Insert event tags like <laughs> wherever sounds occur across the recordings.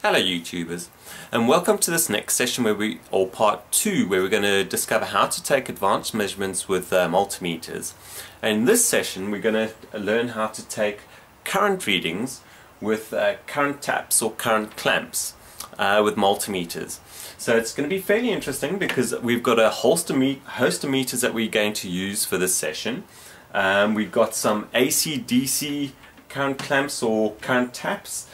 Hello YouTubers and welcome to this next session where we, or part 2, where we're going to discover how to take advanced measurements with uh, multimeters. And in this session we're going to learn how to take current readings with uh, current taps or current clamps uh, with multimeters. So it's going to be fairly interesting because we've got a host of, host of meters that we're going to use for this session. Um, we've got some AC-DC current clamps or current taps,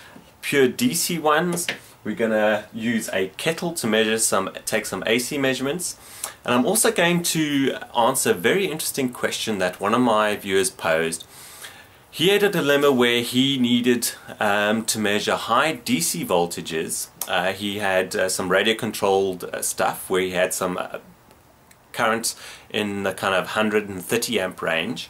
pure DC ones. We're going to use a kettle to measure some, take some AC measurements. And I'm also going to answer a very interesting question that one of my viewers posed. He had a dilemma where he needed um, to measure high DC voltages. Uh, he had uh, some radio controlled uh, stuff where he had some uh, current in the kind of 130 amp range.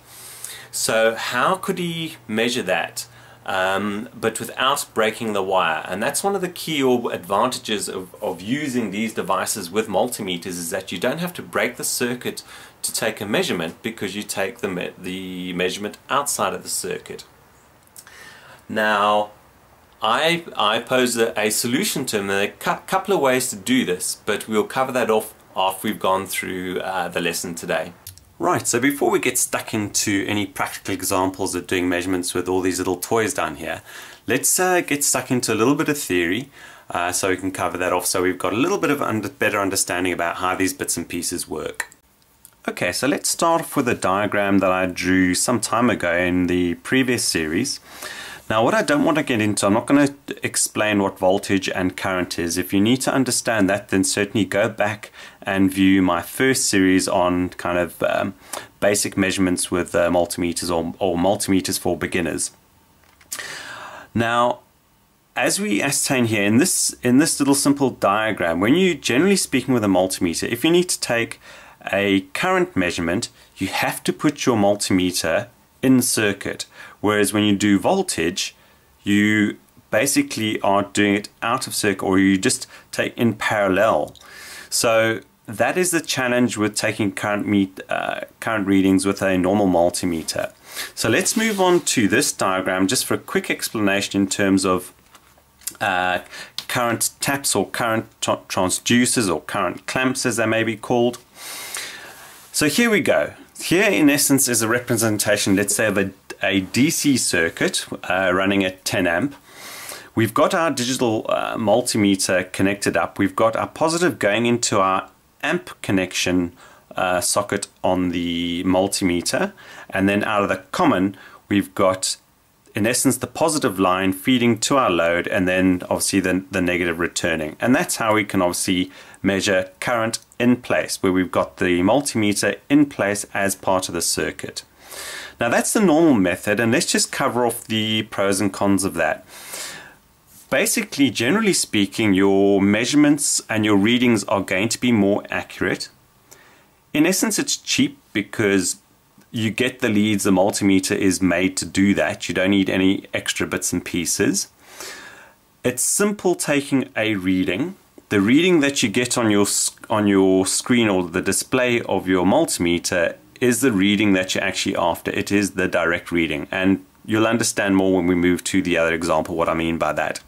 So how could he measure that um, but without breaking the wire and that's one of the key advantages of, of using these devices with multimeters is that you don't have to break the circuit to take a measurement because you take the, me the measurement outside of the circuit. Now I, I pose a, a solution to them. there are a couple of ways to do this but we'll cover that off after we've gone through uh, the lesson today. Right, so before we get stuck into any practical examples of doing measurements with all these little toys down here, let's uh, get stuck into a little bit of theory uh, so we can cover that off so we've got a little bit of under better understanding about how these bits and pieces work. Okay, so let's start off with a diagram that I drew some time ago in the previous series. Now what I don't want to get into, I'm not going to explain what voltage and current is. If you need to understand that, then certainly go back and view my first series on kind of um, basic measurements with uh, multimeters or, or multimeters for beginners. Now, as we ascertain here in this in this little simple diagram, when you generally speaking with a multimeter, if you need to take a current measurement, you have to put your multimeter in circuit. Whereas when you do voltage, you basically are doing it out of circuit or you just take in parallel. So that is the challenge with taking current, meet, uh, current readings with a normal multimeter. So let's move on to this diagram just for a quick explanation in terms of uh, current taps or current transducers or current clamps as they may be called. So here we go. Here in essence is a representation, let's say, of a, a DC circuit uh, running at 10 amp. We've got our digital uh, multimeter connected up. We've got our positive going into our amp connection uh, socket on the multimeter. And then out of the common, we've got, in essence, the positive line feeding to our load and then obviously the, the negative returning. And that's how we can obviously measure current in place, where we've got the multimeter in place as part of the circuit. Now that's the normal method and let's just cover off the pros and cons of that. Basically, generally speaking, your measurements and your readings are going to be more accurate. In essence, it's cheap because you get the leads, the multimeter is made to do that. You don't need any extra bits and pieces. It's simple taking a reading the reading that you get on your on your screen or the display of your multimeter is the reading that you're actually after. It is the direct reading and you'll understand more when we move to the other example what I mean by that.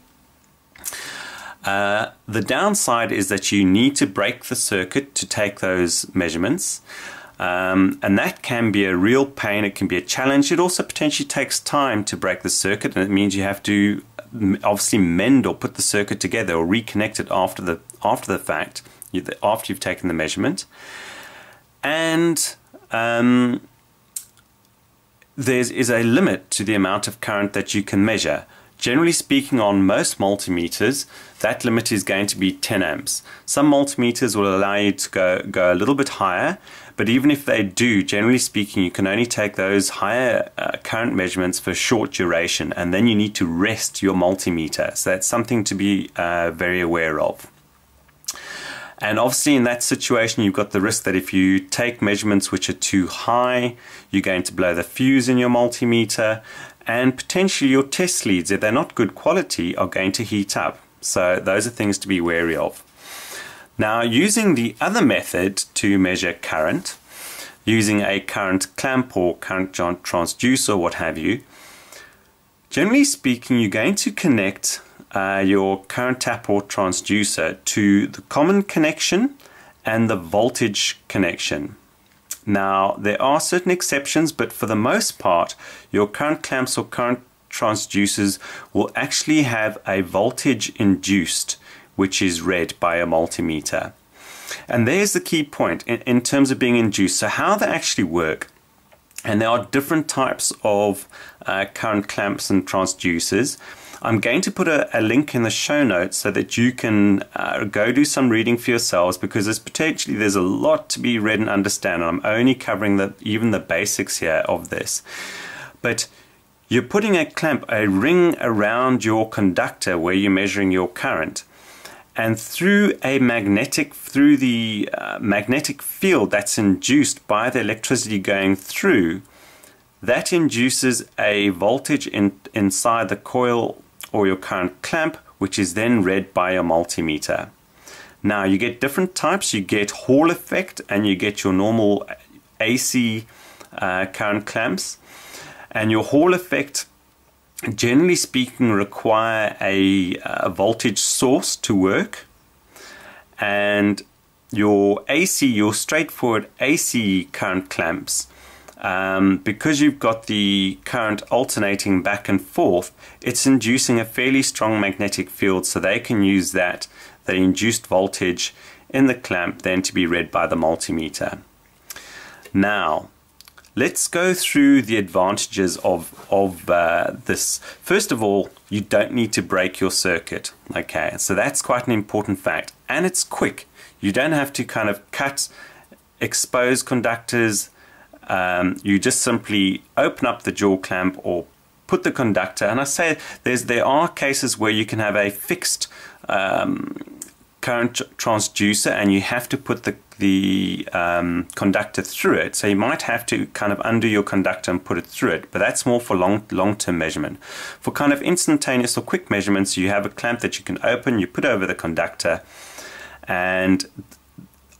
Uh, the downside is that you need to break the circuit to take those measurements. Um, and that can be a real pain, it can be a challenge. It also potentially takes time to break the circuit and it means you have to obviously mend or put the circuit together or reconnect it after the after the fact after you've taken the measurement. And um, there is a limit to the amount of current that you can measure generally speaking on most multimeters that limit is going to be 10 amps some multimeters will allow you to go go a little bit higher but even if they do, generally speaking, you can only take those higher uh, current measurements for short duration, and then you need to rest your multimeter. So that's something to be uh, very aware of. And obviously in that situation, you've got the risk that if you take measurements which are too high, you're going to blow the fuse in your multimeter and potentially your test leads, if they're not good quality, are going to heat up. So those are things to be wary of. Now using the other method to measure current, using a current clamp or current transducer or what have you, generally speaking you're going to connect uh, your current tap or transducer to the common connection and the voltage connection. Now, there are certain exceptions, but for the most part, your current clamps or current transducers will actually have a voltage induced, which is read by a multimeter. And there's the key point in, in terms of being induced. So, how they actually work and there are different types of uh, current clamps and transducers. I'm going to put a, a, link in the show notes so that you can uh, go do some reading for yourselves because there's potentially there's a lot to be read and understand. And I'm only covering the even the basics here of this. But you're putting a clamp, a ring around your conductor where you're measuring your current and through a magnetic through the uh, magnetic field that's induced by the electricity going through that induces a voltage in, inside the coil or your current clamp which is then read by a multimeter. Now you get different types. You get hall effect and you get your normal AC uh, current clamps. And your hall effect generally speaking require a, a, voltage source to work. And your AC, your straightforward AC current clamps, um, because you've got the current alternating back and forth, it's inducing a fairly strong magnetic field so they can use that, the induced voltage in the clamp then to be read by the multimeter. Now, Let's go through the advantages of, of uh, this. First of all, you don't need to break your circuit. Okay, so that's quite an important fact. And it's quick. You don't have to kind of cut, expose conductors. Um, you just simply open up the jaw clamp or put the conductor. And I say there's there are cases where you can have a fixed um, current transducer and you have to put the the um, conductor through it. So you might have to kind of undo your conductor and put it through it, but that's more for long long-term measurement. For kind of instantaneous or quick measurements, you have a clamp that you can open, you put over the conductor, and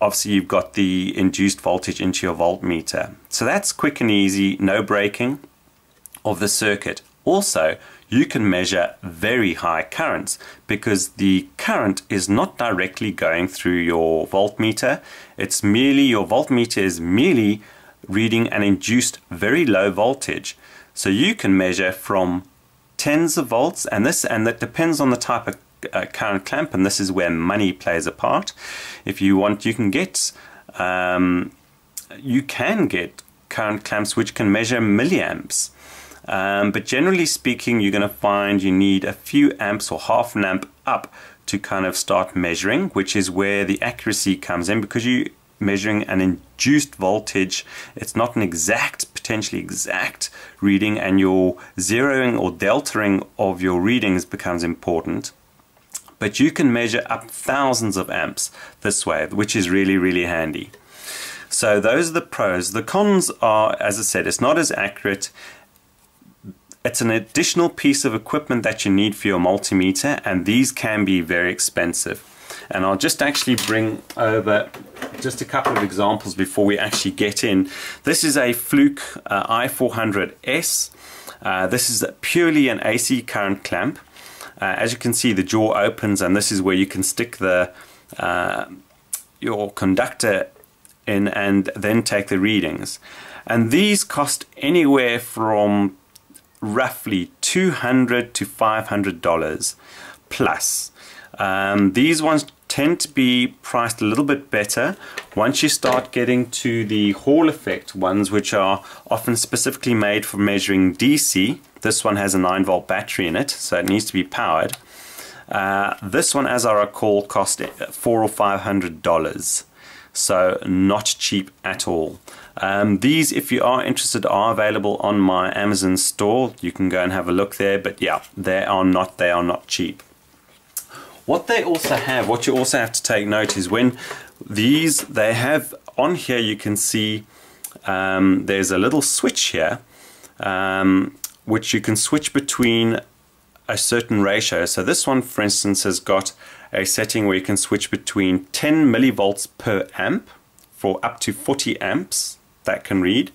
obviously you've got the induced voltage into your voltmeter. So that's quick and easy, no breaking of the circuit. Also, you can measure very high currents because the current is not directly going through your voltmeter. It's merely, your voltmeter is merely reading an induced very low voltage. So you can measure from tens of volts and this and that depends on the type of uh, current clamp and this is where money plays a part. If you want you can get um, you can get current clamps which can measure milliamps um, but generally speaking, you're going to find you need a few amps or half an amp up to kind of start measuring, which is where the accuracy comes in because you're measuring an induced voltage. It's not an exact, potentially exact reading, and your zeroing or deltaing of your readings becomes important. But you can measure up thousands of amps this way, which is really, really handy. So those are the pros. The cons are, as I said, it's not as accurate it's an additional piece of equipment that you need for your multimeter and these can be very expensive. And I'll just actually bring over just a couple of examples before we actually get in. This is a Fluke uh, i400S. Uh, this is purely an AC current clamp. Uh, as you can see the jaw opens and this is where you can stick the uh, your conductor in and then take the readings. And these cost anywhere from roughly 200 to 500 dollars plus um, these ones tend to be priced a little bit better once you start getting to the Hall effect ones which are often specifically made for measuring DC this one has a 9 volt battery in it so it needs to be powered uh, this one as I recall cost four or five hundred dollars so not cheap at all. Um, these, if you are interested, are available on my Amazon store. You can go and have a look there, but yeah, they are not, they are not cheap. What they also have, what you also have to take note is when these, they have, on here you can see um, there's a little switch here, um, which you can switch between a certain ratio. So this one, for instance, has got a setting where you can switch between 10 millivolts per amp for up to 40 amps that can read.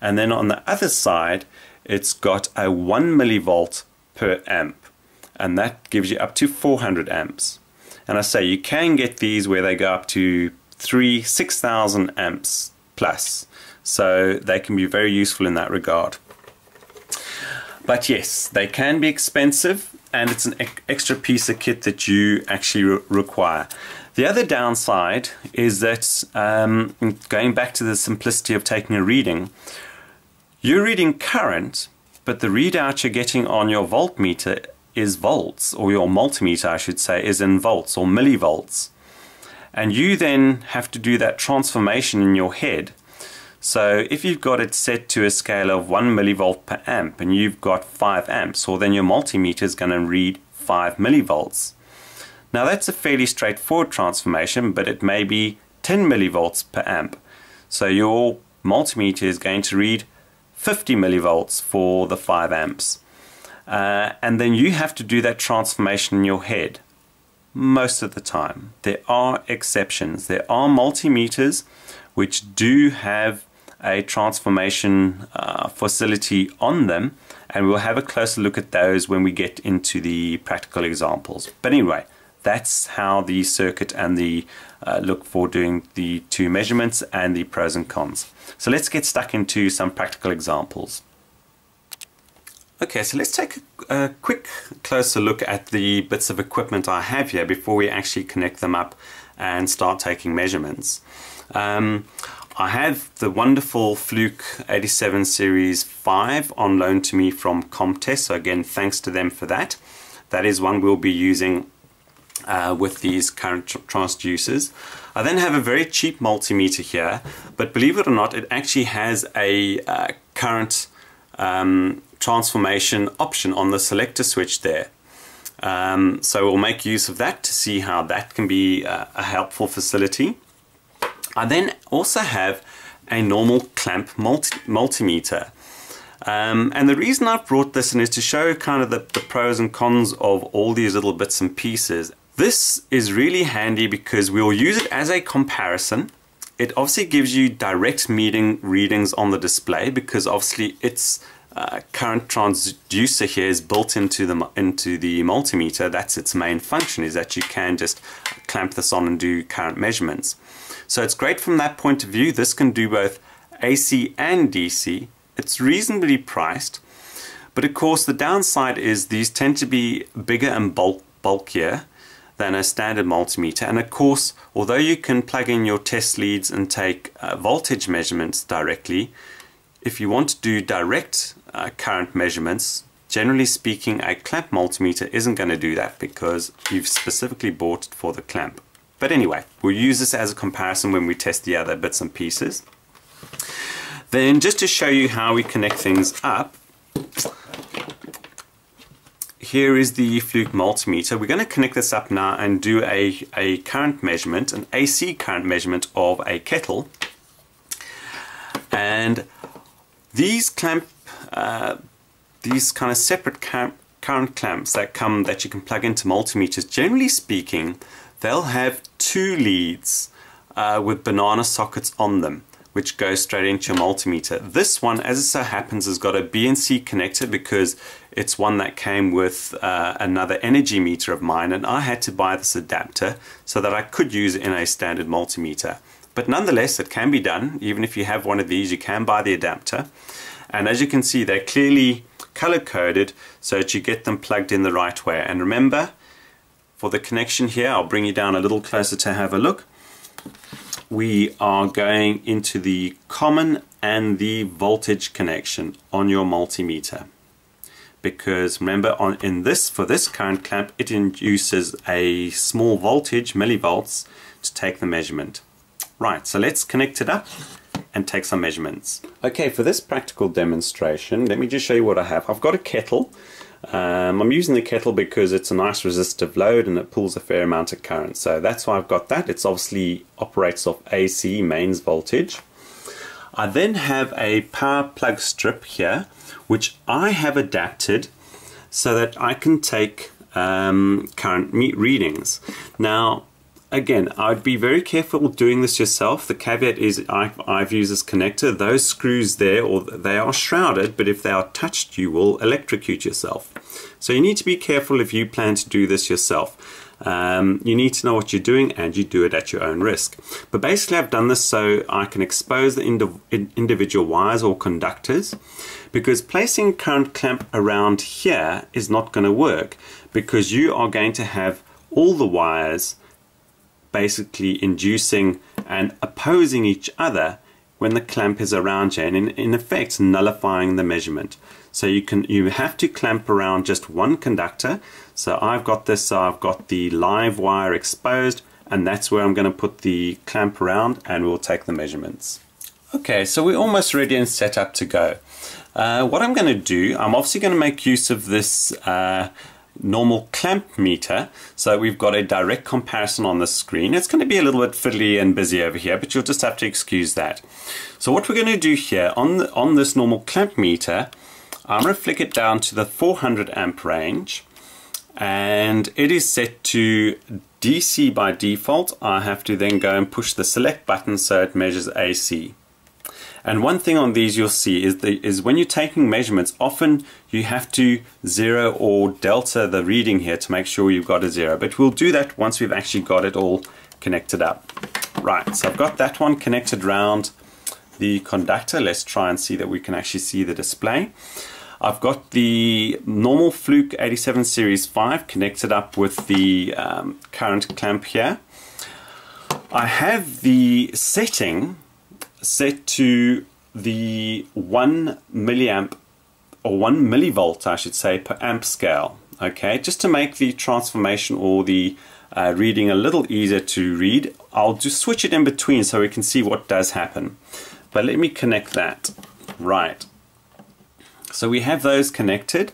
And then on the other side, it's got a 1 millivolt per amp. and that gives you up to 400 amps. And I say you can get these where they go up to three, 6,000 amps plus. So they can be very useful in that regard. But yes, they can be expensive and it's an extra piece of kit that you actually re require. The other downside is that, um, going back to the simplicity of taking a reading, you're reading current, but the readout you're getting on your voltmeter is volts, or your multimeter, I should say, is in volts or millivolts. And you then have to do that transformation in your head. So if you've got it set to a scale of 1 millivolt per amp and you've got 5 amps, well then your multimeter is going to read 5 millivolts. Now that's a fairly straightforward transformation, but it may be 10 millivolts per amp. So your multimeter is going to read 50 millivolts for the 5 amps. Uh, and then you have to do that transformation in your head most of the time. There are exceptions. There are multimeters which do have a transformation uh, facility on them and we'll have a closer look at those when we get into the practical examples. But anyway, that's how the circuit and the uh, look for doing the two measurements and the pros and cons. So let's get stuck into some practical examples. Okay, so let's take a, a, quick closer look at the bits of equipment I have here before we actually connect them up and start taking measurements. Um, I have the wonderful Fluke 87 Series 5 on loan to me from Comtest, so again thanks to them for that. That is one we'll be using uh, with these current tr transducers. I then have a very cheap multimeter here, but believe it or not, it actually has a uh, current um, transformation option on the selector switch there. Um, so we'll make use of that to see how that can be uh, a helpful facility. I then also have a normal clamp multi multimeter. Um, and the reason I've brought this in is to show kind of the, the pros and cons of all these little bits and pieces this is really handy because we'll use it as a comparison. It obviously gives you direct meeting readings on the display because obviously its uh, current transducer here is built into the into the multimeter. That's its main function is that you can just clamp this on and do current measurements. So it's great from that point of view. This can do both AC and DC. It's reasonably priced. But of course the downside is these tend to be bigger and bulk, bulkier than a standard multimeter. And of course, although you can plug in your test leads and take uh, voltage measurements directly, if you want to do direct uh, current measurements, generally speaking, a clamp multimeter isn't going to do that because you've specifically bought it for the clamp. But anyway, we'll use this as a comparison when we test the other bits and pieces. Then just to show you how we connect things up, here is the Fluke multimeter. We're going to connect this up now and do a, a current measurement, an AC current measurement of a kettle. And these clamp, uh, these kind of separate current clamps that come that you can plug into multimeters, generally speaking, they'll have two leads uh, with banana sockets on them which goes straight into your multimeter. This one, as it so happens, has got a BNC connector because it's one that came with uh, another energy meter of mine and I had to buy this adapter so that I could use it in a standard multimeter. But nonetheless, it can be done. Even if you have one of these, you can buy the adapter. And as you can see, they're clearly color-coded so that you get them plugged in the right way. And remember, for the connection here, I'll bring you down a little closer to have a look. We are going into the common and the voltage connection on your multimeter. Because remember on in this for this current clamp it induces a small voltage millivolts to take the measurement. Right so let's connect it up and take some measurements. Okay for this practical demonstration let me just show you what I have. I've got a kettle um, I'm using the kettle because it's a nice resistive load and it pulls a fair amount of current. So that's why I've got that. It's obviously operates off AC mains voltage. I then have a power plug strip here, which I have adapted so that I can take um, current readings. Now, again, I'd be very careful doing this yourself. The caveat is I've, I've used this connector. Those screws there, or they are shrouded, but if they are touched, you will electrocute yourself. So you need to be careful if you plan to do this yourself. Um, you need to know what you're doing and you do it at your own risk. But basically I've done this so I can expose the indiv individual wires or conductors because placing current clamp around here is not going to work because you are going to have all the wires basically inducing and opposing each other when the clamp is around you and in, in effect nullifying the measurement. So you can you have to clamp around just one conductor. So I've got this, so I've got the live wire exposed and that's where I'm going to put the clamp around and we'll take the measurements. Okay, so we're almost ready and set up to go. Uh, what I'm going to do, I'm obviously going to make use of this uh, normal clamp meter so we've got a direct comparison on the screen. It's going to be a little bit fiddly and busy over here but you'll just have to excuse that. So what we're going to do here on, the, on this normal clamp meter I'm going to flick it down to the 400 amp range and it is set to DC by default. I have to then go and push the select button so it measures AC. And one thing on these you'll see is, the, is when you're taking measurements, often you have to zero or delta the reading here to make sure you've got a zero. But we'll do that once we've actually got it all connected up. Right, so I've got that one connected round the conductor. Let's try and see that we can actually see the display. I've got the normal Fluke 87 Series 5 connected up with the um, current clamp here. I have the setting set to the 1 milliamp or 1 millivolt I should say per amp scale okay? Just to make the transformation or the uh, reading a little easier to read I'll just switch it in between so we can see what does happen. But let me connect that. Right. So we have those connected.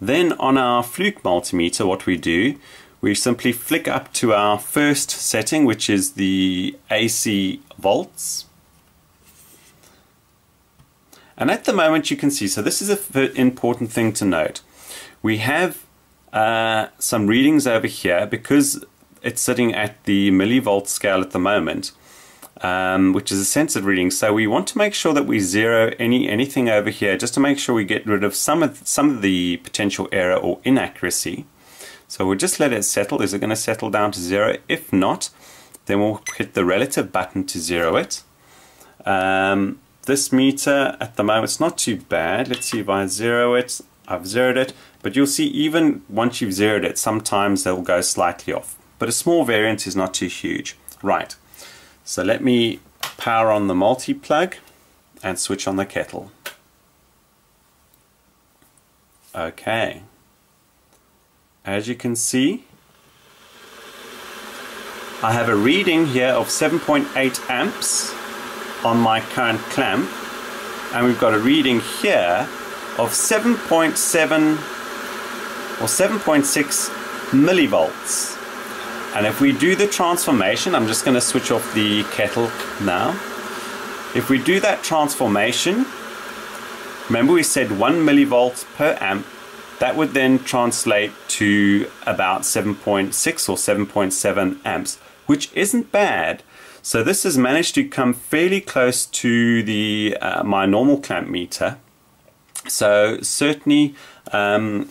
Then on our Fluke multimeter what we do we simply flick up to our first setting which is the AC volts and at the moment you can see, so this is an important thing to note. We have uh, some readings over here because it's sitting at the millivolt scale at the moment, um, which is a censored reading. So we want to make sure that we zero any anything over here just to make sure we get rid of some of some of the potential error or inaccuracy. So we'll just let it settle. Is it going to settle down to zero? If not, then we'll hit the relative button to zero it. Um, this meter at the moment, it's not too bad. Let's see if I zero it. I've zeroed it, but you'll see even once you've zeroed it, sometimes they'll go slightly off. But a small variance is not too huge. Right, so let me power on the multi-plug and switch on the kettle. Okay, as you can see, I have a reading here of 7.8 amps on my current clamp and we've got a reading here of 7.7 or 7.6 millivolts. And if we do the transformation I'm just going to switch off the kettle now. If we do that transformation remember we said 1 millivolts per amp that would then translate to about 7.6 or 7.7 amps which isn't bad so this has managed to come fairly close to the uh, my normal clamp meter. So certainly um,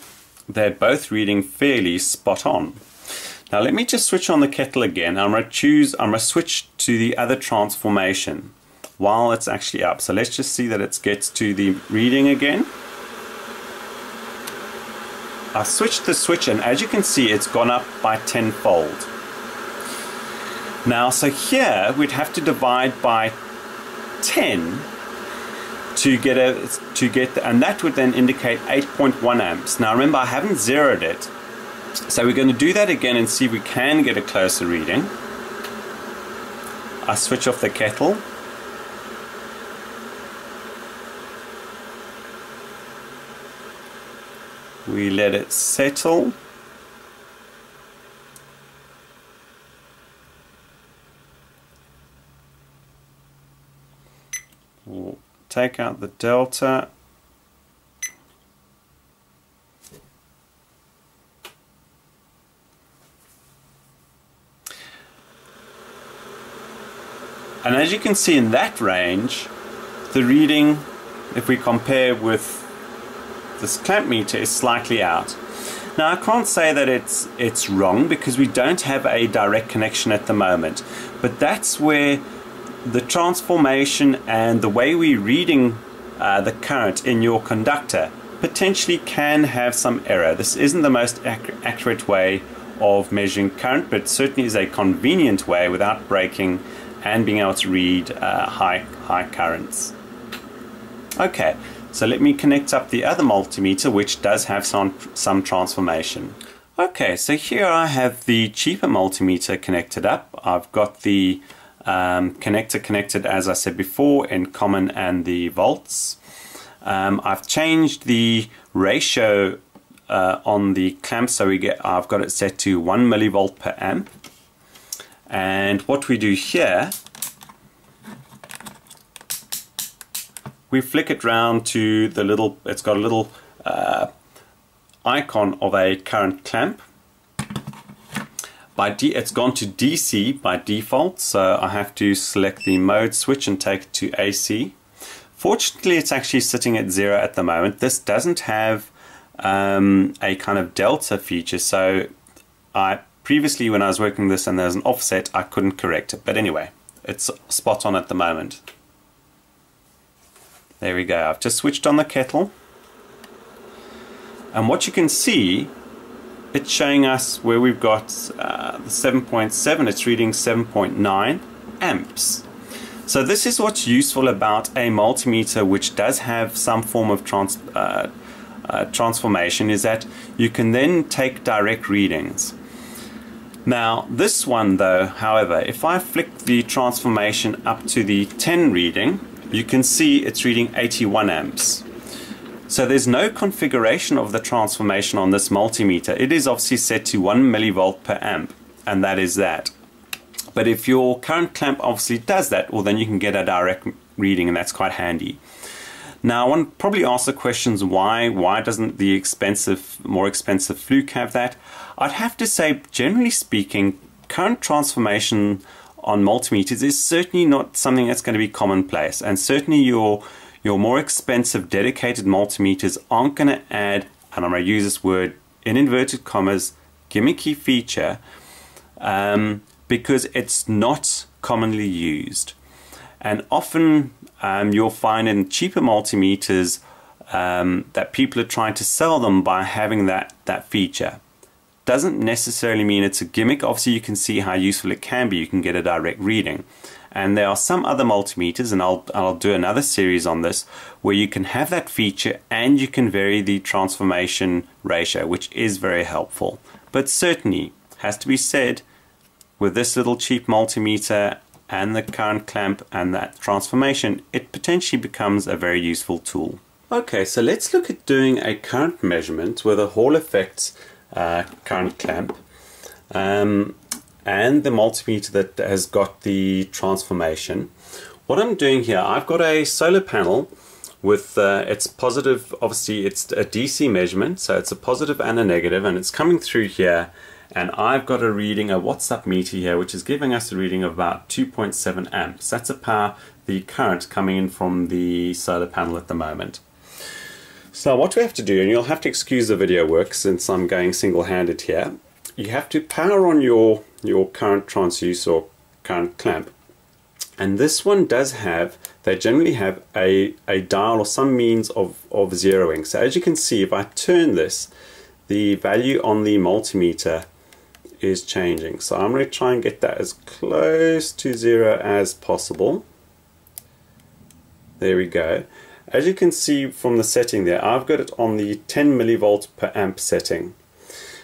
they're both reading fairly spot on. Now let me just switch on the kettle again. I'm going to choose, I'm going to switch to the other transformation while it's actually up. So let's just see that it gets to the reading again. I switched the switch and as you can see it's gone up by tenfold. Now, so here we'd have to divide by 10 to get a to get and that would then indicate 8.1 amps. Now remember I haven't zeroed it. So we're going to do that again and see if we can get a closer reading. I switch off the kettle. We let it settle. We'll take out the delta and as you can see in that range, the reading, if we compare with this clamp meter, is slightly out. Now I can't say that it's it's wrong because we don't have a direct connection at the moment, but that's where the transformation and the way we're reading uh, the current in your conductor potentially can have some error. This isn't the most ac accurate way of measuring current, but certainly is a convenient way without breaking and being able to read uh, high, high currents. Okay, so let me connect up the other multimeter which does have some, some transformation. Okay, so here I have the cheaper multimeter connected up. I've got the um, connector connected as I said before in common and the volts. Um, I've changed the ratio uh, on the clamp so we get I've got it set to 1 millivolt per amp and what we do here we flick it round to the little it's got a little uh, icon of a current clamp by D it's gone to DC by default so I have to select the mode switch and take it to AC fortunately it's actually sitting at zero at the moment this doesn't have um, a kind of delta feature. So I previously when I was working this and there's an offset, I couldn't correct it. But anyway, it's spot on at the moment. There we go. I've just switched on the kettle. And what you can see, it's showing us where we've got uh, the 7.7, it's reading 7.9 amps. So this is what's useful about a multimeter which does have some form of trans, uh, uh, transformation is that you can then take direct readings. Now this one though, however, if I flick the transformation up to the 10 reading, you can see it's reading 81 amps. So there's no configuration of the transformation on this multimeter. It is obviously set to 1 millivolt per amp, and that is that. But if your current clamp obviously does that, well then you can get a direct reading and that's quite handy. Now, one probably asks the questions why why doesn't the expensive, more expensive Fluke have that? I'd have to say, generally speaking, current transformation on multimeters is certainly not something that's going to be commonplace, and certainly your your more expensive dedicated multimeters aren't going to add, and I'm going to use this word in inverted commas, gimmicky feature, um, because it's not commonly used. And often um, you'll find in cheaper multimeters um, that people are trying to sell them by having that, that feature. Doesn't necessarily mean it's a gimmick. Obviously, you can see how useful it can be. You can get a direct reading. And there are some other multimeters, and I'll, I'll do another series on this, where you can have that feature and you can vary the transformation ratio, which is very helpful. But certainly, has to be said, with this little cheap multimeter and the current clamp and that transformation, it potentially becomes a very useful tool. Okay, so let's look at doing a current measurement with a Hall Effects uh, current clamp um, and the multimeter that has got the transformation. What I'm doing here, I've got a solar panel with uh, its positive, obviously it's a DC measurement, so it's a positive and a negative, and it's coming through here and I've got a reading, a Watts Up meter here, which is giving us a reading of about 2.7 amps. That's a power, the current coming in from the solar panel at the moment. So what we have to do, and you'll have to excuse the video work since I'm going single-handed here, you have to power on your, your current transducer or current clamp. And this one does have, they generally have a, a dial or some means of, of zeroing. So as you can see, if I turn this, the value on the multimeter is changing. So I'm going to try and get that as close to zero as possible. There we go. As you can see from the setting there, I've got it on the 10 millivolt per amp setting.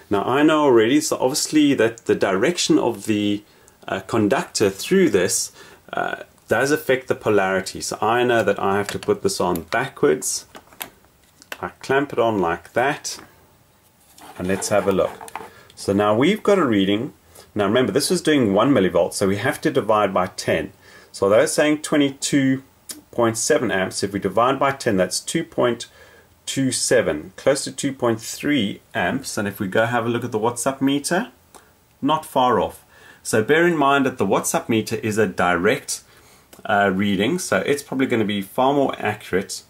Now I know already, so obviously that the direction of the uh, conductor through this uh, does affect the polarity. So I know that I have to put this on backwards. I clamp it on like that. And let's have a look. So now we've got a reading. Now remember, this was doing 1 millivolt, so we have to divide by 10. So they're saying 22.7 amps. If we divide by 10, that's 2.27, close to 2.3 amps. And if we go have a look at the Watts Up meter, not far off. So bear in mind that the Watts Up meter is a direct uh, reading, so it's probably going to be far more accurate,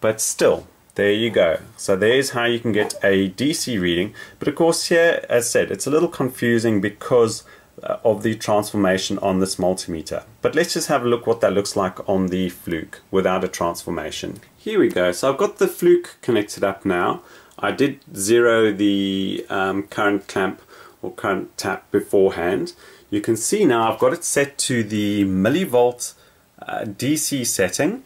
but still, there you go. So there's how you can get a DC reading, but of course here, as said, it's a little confusing because uh, of the transformation on this multimeter. But let's just have a look what that looks like on the Fluke without a transformation. Here we go. So I've got the Fluke connected up now. I did zero the um, current clamp or current tap beforehand. You can see now I've got it set to the millivolt uh, DC setting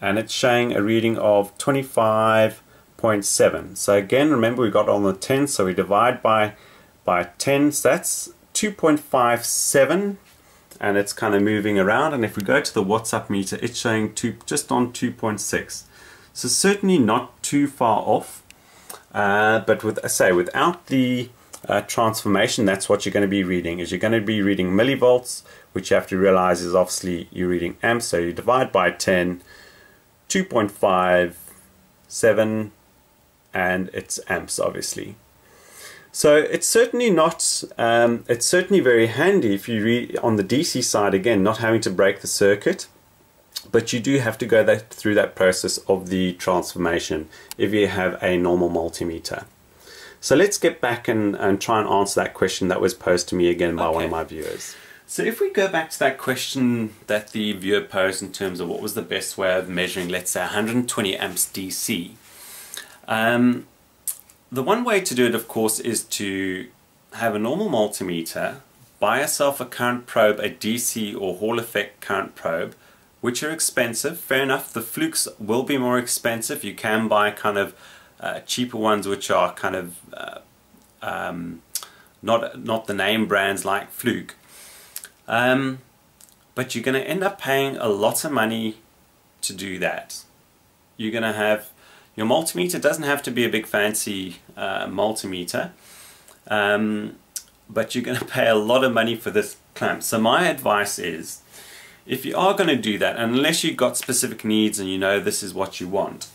and it's showing a reading of 25.7. So again, remember we got on the 10, so we divide by by 10, so that's 2.57 and it's kind of moving around and if we go to the Watts Up meter it's showing two, just on 2.6 so certainly not too far off. Uh, but with I say without the uh, transformation that's what you're going to be reading is you're going to be reading millivolts which you have to realize is obviously you're reading amps. So you divide by 10 2.5 7 and it's amps obviously. So it's certainly not, um, it's certainly very handy if you read on the DC side again, not having to break the circuit, but you do have to go that, through that process of the transformation if you have a normal multimeter. So let's get back and, and try and answer that question that was posed to me again by okay. one of my viewers. So if we go back to that question that the viewer posed in terms of what was the best way of measuring, let's say 120 amps DC, um, the one way to do it, of course, is to have a normal multimeter, buy yourself a current probe, a DC or Hall effect current probe, which are expensive. Fair enough, the Flukes will be more expensive. You can buy kind of uh, cheaper ones which are kind of uh, um, not, not the name brands like Fluke. Um, but you're going to end up paying a lot of money to do that. You're going to have your multimeter doesn't have to be a big fancy uh, multimeter, um, but you're going <laughs> to pay a lot of money for this clamp. So my advice is, if you are going to do that, unless you've got specific needs and you know this is what you want,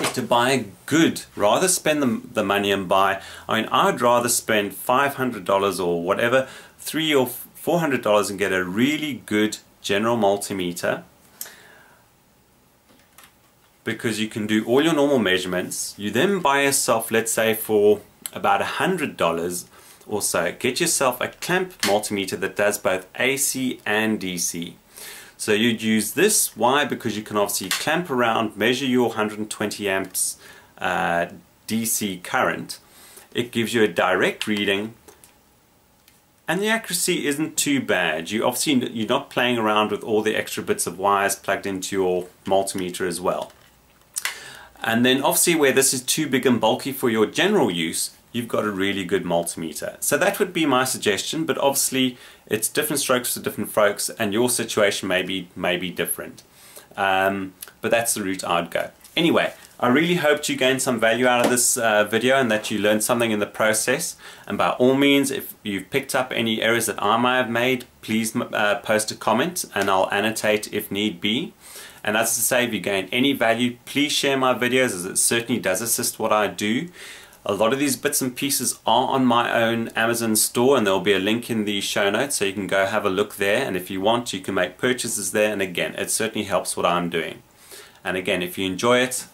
is to buy a good, rather spend the, the money and buy, I mean, I'd rather spend $500 or whatever, three or $400 and get a really good general multimeter because you can do all your normal measurements. You then buy yourself, let's say for about a $100 or so, get yourself a clamp multimeter that does both AC and DC. So you'd use this, why? Because you can obviously clamp around, measure your 120 amps uh, DC current. It gives you a direct reading and the accuracy isn't too bad. You obviously you're not playing around with all the extra bits of wires plugged into your multimeter as well. And then obviously where this is too big and bulky for your general use, you've got a really good multimeter. So that would be my suggestion, but obviously it's different strokes for different folks and your situation may be, may be different. Um, but that's the route I'd go. Anyway, I really hoped you gained some value out of this uh, video and that you learned something in the process. And by all means, if you've picked up any errors that I might have made, please uh, post a comment and I'll annotate if need be. And as I say, if you gain any value, please share my videos as it certainly does assist what I do. A lot of these bits and pieces are on my own Amazon store and there'll be a link in the show notes so you can go have a look there and if you want you can make purchases there and again it certainly helps what I'm doing. And again if you enjoy it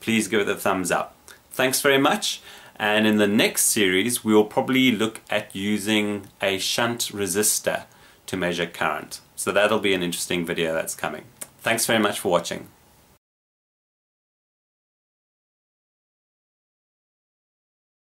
please give it a thumbs up. Thanks very much and in the next series we'll probably look at using a shunt resistor to measure current. So that'll be an interesting video that's coming. Thanks very much for watching.